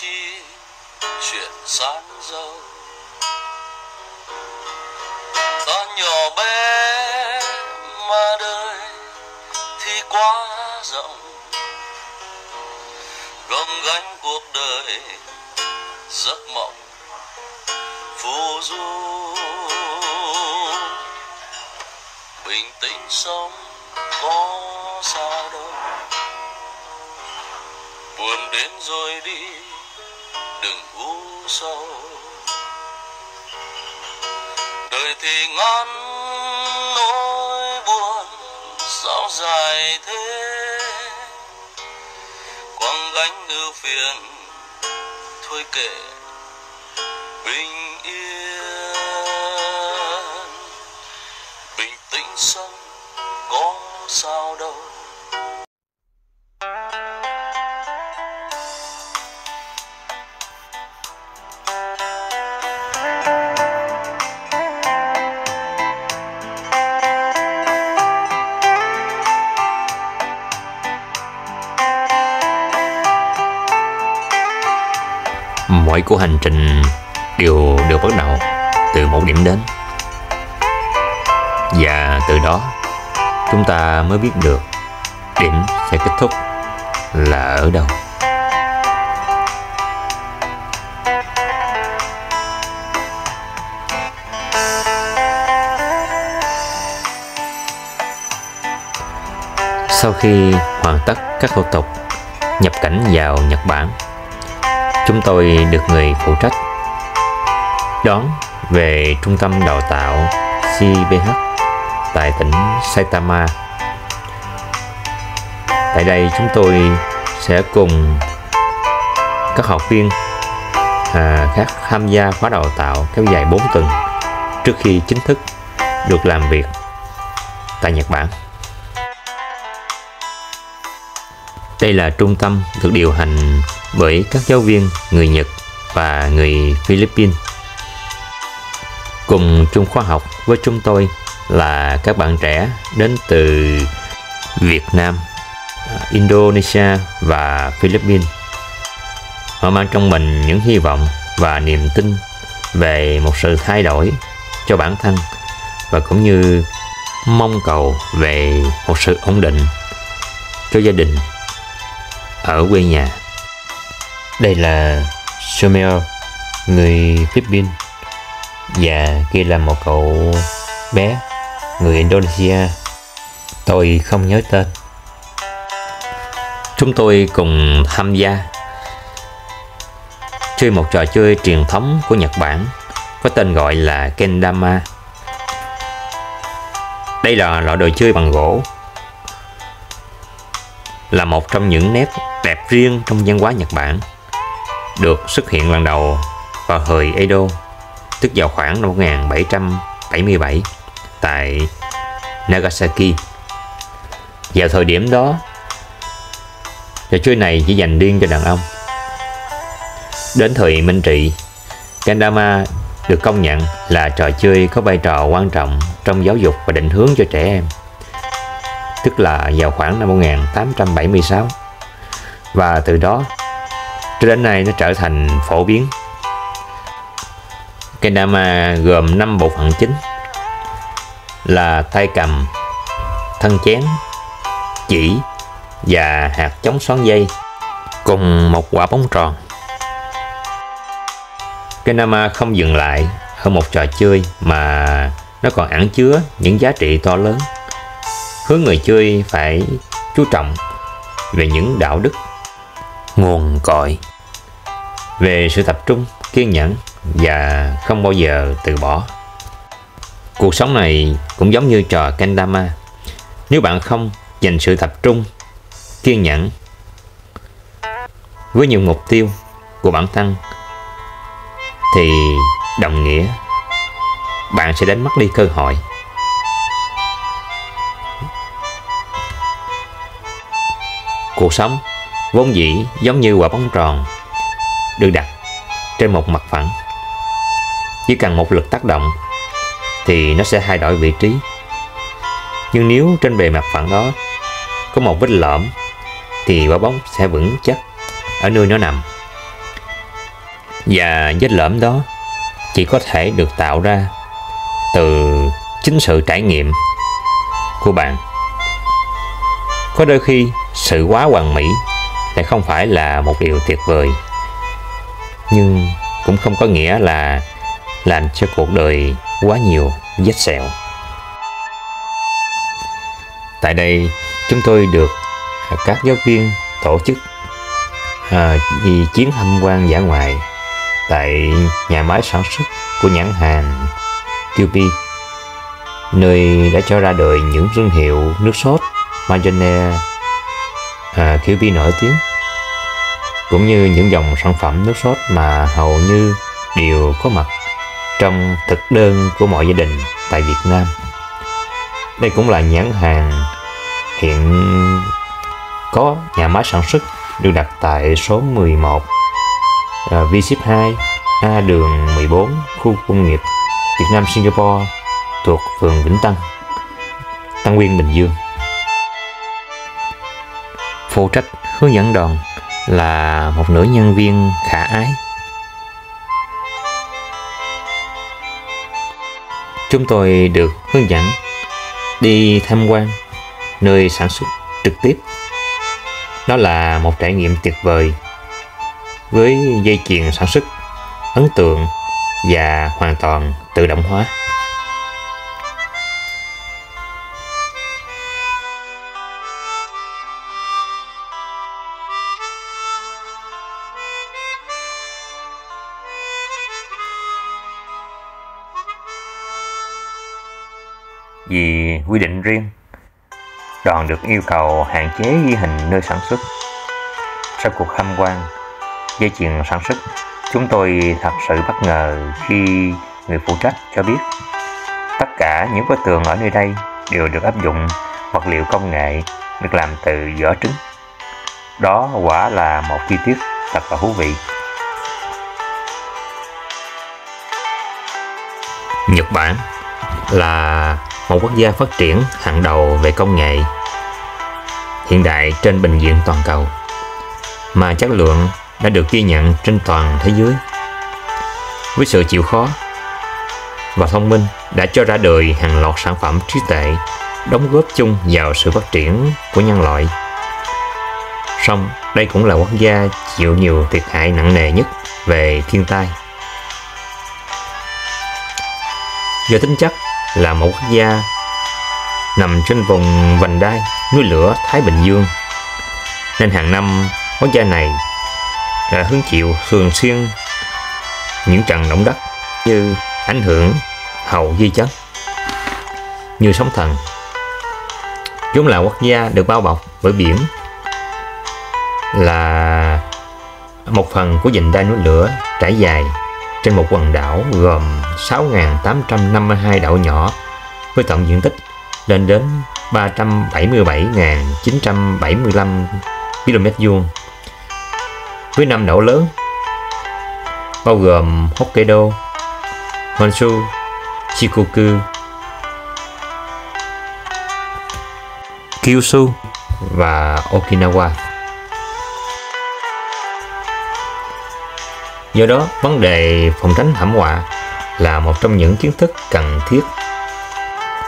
chi chuyện sáng dâu. Ta nhỏ bé mà đời thì quá rộng. Gồng gánh cuộc đời giấc mộng phù du. Bình tĩnh sống có sao đâu. Buồn đến rồi đi đừng u sầu đời thì ngắn, nỗi buồn sao dài thế. Quăng gánh ưu phiền, thôi kệ Mọi của hành trình đều được bắt đầu từ một điểm đến. Và từ đó, chúng ta mới biết được điểm sẽ kết thúc là ở đâu. Sau khi hoàn tất các thủ tục nhập cảnh vào Nhật Bản chúng tôi được người phụ trách đón về trung tâm đào tạo CBH tại tỉnh Saitama. Tại đây chúng tôi sẽ cùng các học viên à, khác tham gia khóa đào tạo kéo dài 4 tuần trước khi chính thức được làm việc tại Nhật Bản. Đây là trung tâm được điều hành bởi các giáo viên người Nhật và người Philippines. Cùng chung khoa học với chúng tôi là các bạn trẻ đến từ Việt Nam, Indonesia và Philippines. Họ mang trong mình những hy vọng và niềm tin về một sự thay đổi cho bản thân và cũng như mong cầu về một sự ổn định cho gia đình ở quê nhà. Đây là Sumer, người Philippines và kia là một cậu bé người Indonesia. Tôi không nhớ tên. Chúng tôi cùng tham gia chơi một trò chơi truyền thống của Nhật Bản có tên gọi là Kendama. Đây là loại đồ chơi bằng gỗ là một trong những nét đẹp riêng trong văn hóa Nhật Bản được xuất hiện lần đầu vào thời Edo tức vào khoảng năm 1777 tại Nagasaki. Vào thời điểm đó, trò chơi này chỉ dành riêng cho đàn ông. Đến thời Minh Trị, Kendama được công nhận là trò chơi có vai trò quan trọng trong giáo dục và định hướng cho trẻ em tức là vào khoảng năm 1876 và từ đó cho đến nay nó trở thành phổ biến Kendama gồm 5 bộ phận chính là tay cầm, thân chén, chỉ và hạt chống xoắn dây cùng một quả bóng tròn. Kendama không dừng lại ở một trò chơi mà nó còn ẩn chứa những giá trị to lớn hướng người chơi phải chú trọng về những đạo đức nguồn cội. Về sự tập trung, kiên nhẫn và không bao giờ từ bỏ. Cuộc sống này cũng giống như trò kendama. Nếu bạn không dành sự tập trung, kiên nhẫn với những mục tiêu của bản thân thì đồng nghĩa bạn sẽ đánh mất đi cơ hội. Cuộc sống vốn dĩ giống như quả bóng tròn, được đặt trên một mặt phẳng. Chỉ cần một lực tác động thì nó sẽ thay đổi vị trí. nhưng nếu trên bề mặt phẳng đó có một vết lõm thì quả bóng sẽ vững chắc ở nơi nó nằm và vết lõm đó chỉ có thể được tạo ra từ chính sự trải nghiệm của bạn có đôi khi sự quá hoàn mỹ lại không phải là một điều tuyệt vời nhưng cũng không có nghĩa là làm cho cuộc đời quá nhiều vết sẹo. Tại đây chúng tôi được các giáo viên tổ chức à, đi chuyến tham quan giả ngoại tại nhà máy sản xuất của nhãn hàng QP nơi đã cho ra đời những thương hiệu nước sốt mayonnaise à, QP nổi tiếng cũng như những dòng sản phẩm nước sốt mà hầu như đều có mặt trong thực đơn của mọi gia đình tại Việt Nam. Đây cũng là nhãn hàng hiện có nhà máy sản xuất được đặt tại số 11 à, V-Ship 2 A đường 14 khu công nghiệp Việt Nam Singapore thuộc phường Vĩnh Tân, Tân Nguyên Bình Dương. Phụ trách hướng dẫn đoàn là một nữ nhân viên khả ái. Chúng tôi được hướng dẫn đi tham quan nơi sản xuất trực tiếp. Nó là một trải nghiệm tuyệt vời với dây chuyền sản xuất, ấn tượng và hoàn toàn tự động hóa. Quy định riêng, đoàn được yêu cầu hạn chế ghi hình nơi sản xuất. Sau cuộc tham quan, dây chuyền sản xuất, chúng tôi thật sự bất ngờ khi người phụ trách cho biết tất cả những bức tường ở nơi đây đều được áp dụng vật liệu công nghệ được làm từ vỏ trứng. Đó quả là một chi tiết thật là thú vị. Nhật Bản là một quốc gia phát triển hàng đầu về công nghệ hiện đại trên bình diện toàn cầu, mà chất lượng đã được ghi nhận trên toàn thế giới. Với sự chịu khó và thông minh đã cho ra đời hàng loạt sản phẩm trí tuệ đóng góp chung vào sự phát triển của nhân loại. Song đây cũng là quốc gia chịu nhiều thiệt hại nặng nề nhất về thiên tai. Do tính chất là một quốc gia nằm trên vùng vành đai núi lửa Thái Bình Dương. Nên hàng năm, quốc gia này đã hứng chịu thường xuyên những trận động đất như ảnh hưởng hầu di chấn, như sóng thần. Chúng là quốc gia được bao bọc bởi biển, là một phần của vành đai núi lửa trải dài trên một quần đảo gồm 6.852 đảo nhỏ với tổng diện tích lên đến 377.975 km vuông với năm đảo lớn bao gồm Hokkaido, Honshu, Shikoku, Kyushu và Okinawa. Do đó, vấn đề phòng tránh thảm họa là một trong những kiến thức cần thiết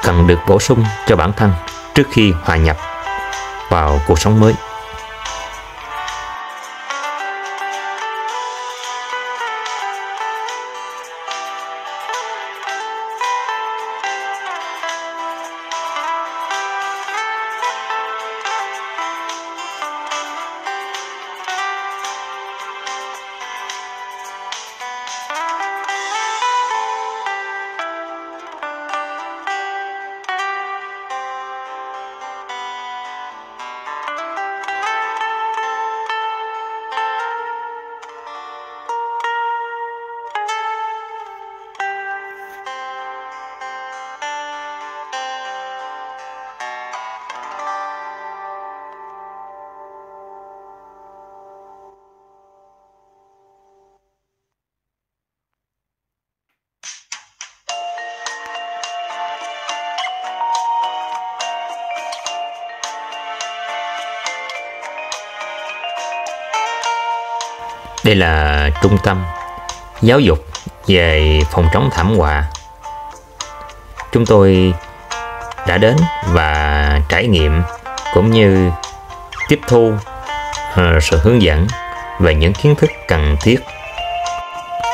cần được bổ sung cho bản thân trước khi hòa nhập vào cuộc sống mới. Đây là trung tâm giáo dục về phòng chống thảm họa. Chúng tôi đã đến và trải nghiệm cũng như tiếp thu ờ, sự hướng dẫn về những kiến thức cần thiết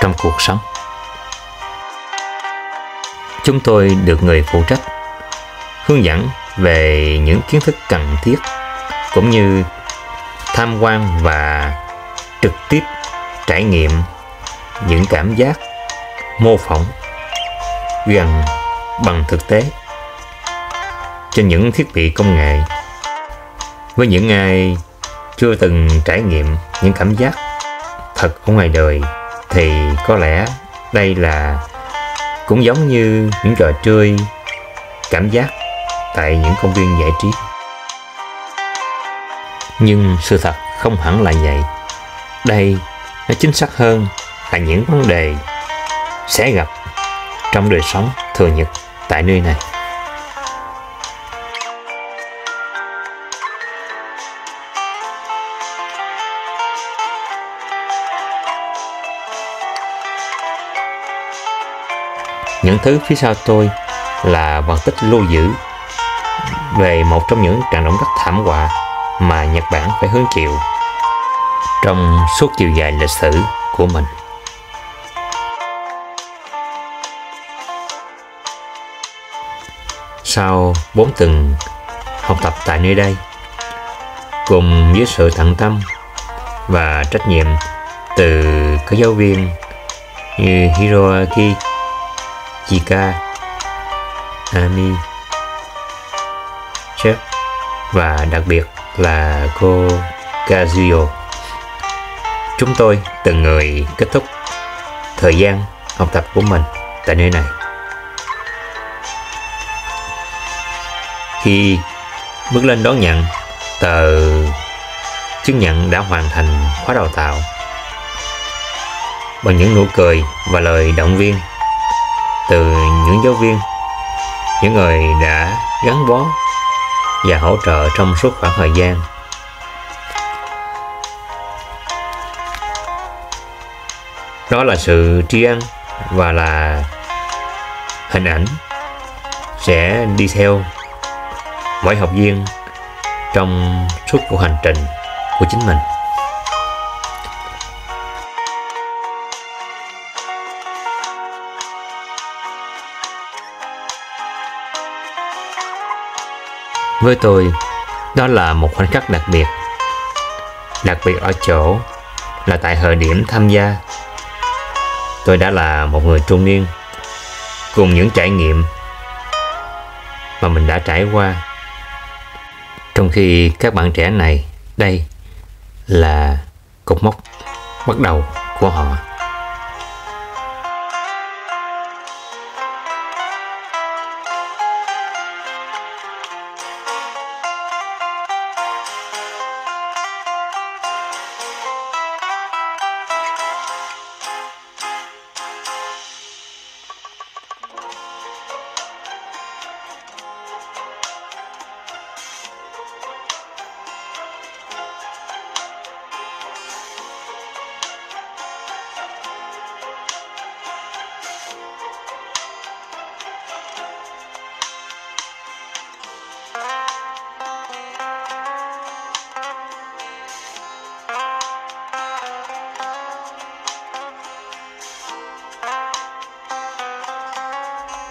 trong cuộc sống. Chúng tôi được người phụ trách hướng dẫn về những kiến thức cần thiết cũng như tham quan và trực tiếp trải nghiệm những cảm giác mô phỏng gần bằng thực tế trên những thiết bị công nghệ. Với những ai chưa từng trải nghiệm những cảm giác thật ở ngoài đời thì có lẽ đây là cũng giống như những trò chơi cảm giác tại những công viên giải trí. Nhưng sự thật không hẳn là vậy đây nó chính xác hơn là những vấn đề sẽ gặp trong đời sống thường nhật tại nơi này. Những thứ phía sau tôi là vật tích lưu giữ về một trong những trận động đất thảm họa mà Nhật Bản phải hứng chịu trong suốt chiều dài lịch sử của mình. Sau bốn tuần học tập tại nơi đây, cùng với sự tận tâm và trách nhiệm từ các giáo viên như Hiroaki Chika, Ami, Chef và đặc biệt là cô Kazuyo. Chúng tôi từng người kết thúc thời gian học tập của mình tại nơi này. Khi bước lên đón nhận, tờ chứng nhận đã hoàn thành khóa đào tạo bằng những nụ cười và lời động viên từ những giáo viên, những người đã gắn bó và hỗ trợ trong suốt khoảng thời gian đó là sự tri ân và là hình ảnh sẽ đi theo mỗi học viên trong suốt cuộc hành trình của chính mình Với tôi, đó là một khoảnh khắc đặc biệt. Đặc biệt ở chỗ là tại thời điểm tham gia, tôi đã là một người trung niên cùng những trải nghiệm mà mình đã trải qua. Trong khi các bạn trẻ này, đây là cột mốc bắt đầu của họ.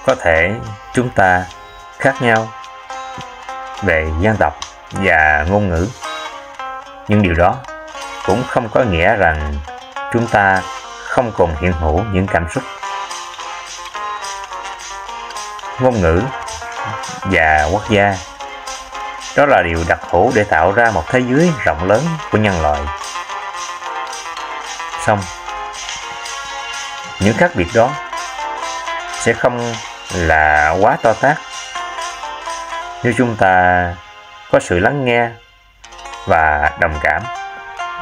Có thể chúng ta khác nhau về dân tộc và ngôn ngữ. Nhưng điều đó cũng không có nghĩa rằng chúng ta không cùng hiện hữu những cảm xúc. Ngôn ngữ và quốc gia, đó là điều đặc hữu để tạo ra một thế giới rộng lớn của nhân loại. Xong, những khác biệt đó sẽ không là quá to tát. Nếu chúng ta có sự lắng nghe và đồng cảm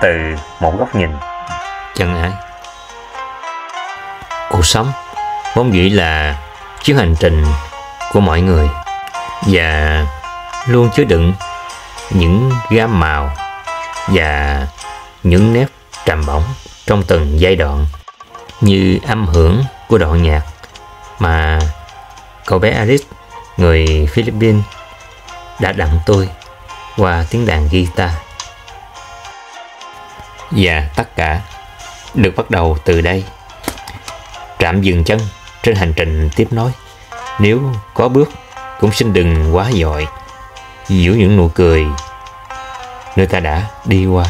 từ một góc nhìn. Chân ái cuộc sống vốn dĩ là chuyến hành trình của mọi người và luôn chứa đựng những gam màu và những nét trầm bổng trong trong từng giai đoạn như âm hưởng của đoạn nhạc mà cậu bé Alice, người Philippines, đã đặng tôi qua tiếng đàn guitar. Và tất cả được bắt đầu từ đây. Trạm dừng chân trên hành trình tiếp nối. Nếu có bước, cũng xin đừng quá dội. Giữa những nụ cười, nơi ta đã đi qua.